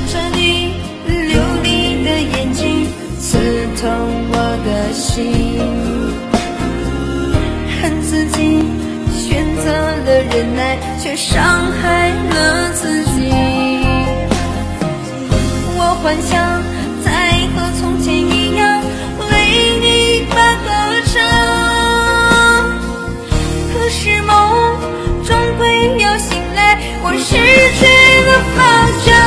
看着你流泪的眼睛，刺痛我的心，恨自己选择了忍耐，却伤害了自己。我幻想再和从前一样，为你把歌唱。可是梦终归要醒来，我失去了方向。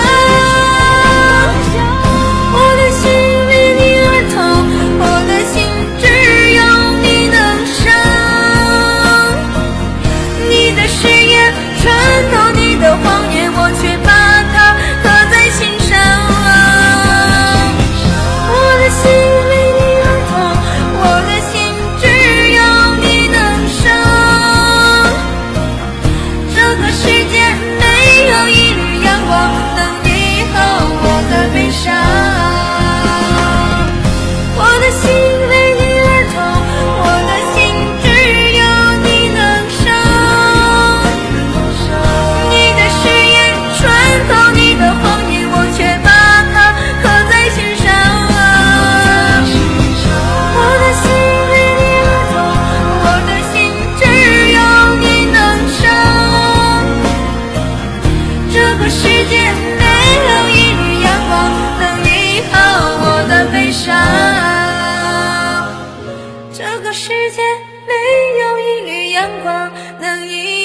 没有一缕阳光能一